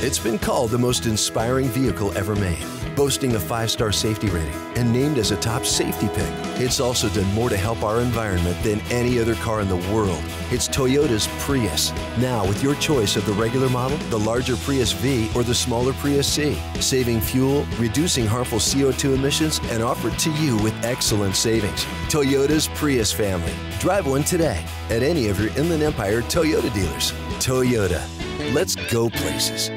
It's been called the most inspiring vehicle ever made, boasting a five star safety rating and named as a top safety pick. It's also done more to help our environment than any other car in the world. It's Toyota's Prius. Now, with your choice of the regular model, the larger Prius V, or the smaller Prius C, saving fuel, reducing harmful CO2 emissions, and offered to you with excellent savings. Toyota's Prius family. Drive one today at any of your Inland Empire Toyota dealers. Toyota. Let's go places.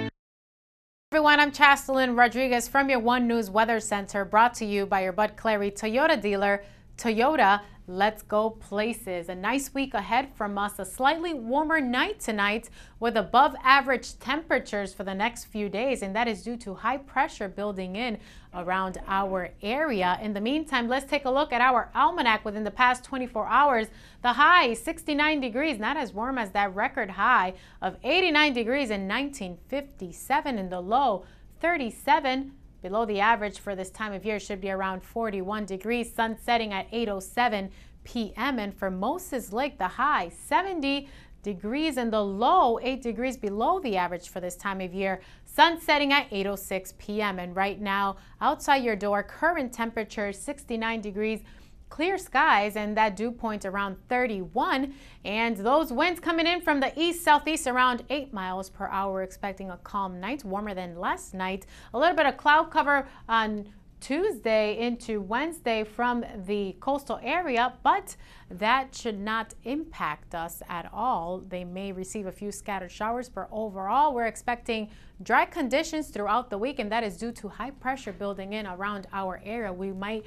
Everyone, I'm Chaslyn Rodriguez from your One News Weather Center, brought to you by your Bud Clary Toyota dealer. Toyota, let's go places. A nice week ahead from us. A slightly warmer night tonight with above average temperatures for the next few days, and that is due to high pressure building in around our area. In the meantime, let's take a look at our almanac within the past 24 hours. The high 69 degrees, not as warm as that record high of 89 degrees in 1957, and the low 37 below the average for this time of year should be around 41 degrees. Sun setting at 8:07 p.m. and for Moses Lake the high 70 degrees and the low 8 degrees below the average for this time of year. Sun setting at 8:06 p.m. and right now outside your door current temperature 69 degrees clear skies and that dew point around 31 and those winds coming in from the east southeast around 8 miles per hour We're expecting a calm night warmer than last night a little bit of cloud cover on Tuesday into Wednesday from the coastal area, but that should not impact us at all. They may receive a few scattered showers, but overall, we're expecting dry conditions throughout the week, and that is due to high pressure building in around our area. We might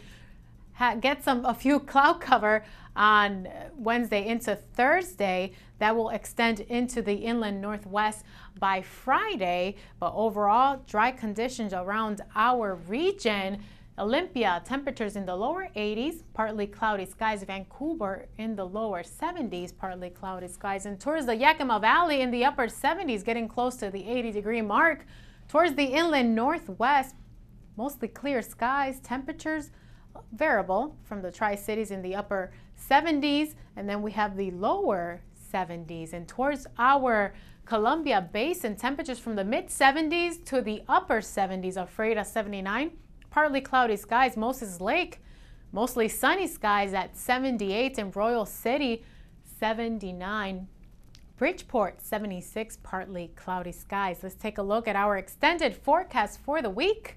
get some a few cloud cover on Wednesday into Thursday that will extend into the inland northwest by Friday. But overall dry conditions around our region. Olympia temperatures in the lower 80s partly cloudy skies. Vancouver in the lower 70s partly cloudy skies. And towards the Yakima Valley in the upper 70s getting close to the 80 degree mark. Towards the inland northwest mostly clear skies. Temperatures variable from the Tri-Cities in the upper 70s, and then we have the lower 70s. And towards our Columbia Basin, temperatures from the mid 70s to the upper 70s, Ephrata 79, partly cloudy skies, Moses Lake, mostly sunny skies at 78, and Royal City 79. Bridgeport 76, partly cloudy skies. Let's take a look at our extended forecast for the week.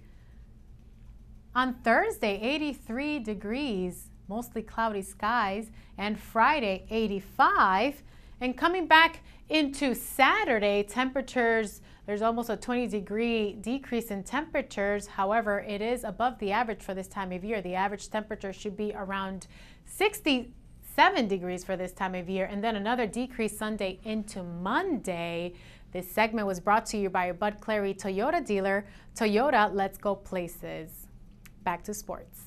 On Thursday, 83 degrees, mostly cloudy skies, and Friday, 85. And coming back into Saturday, temperatures, there's almost a 20 degree decrease in temperatures. However, it is above the average for this time of year. The average temperature should be around 67 degrees for this time of year. And then another decrease Sunday into Monday. This segment was brought to you by your Bud Clary Toyota dealer. Toyota, let's go places back to sports.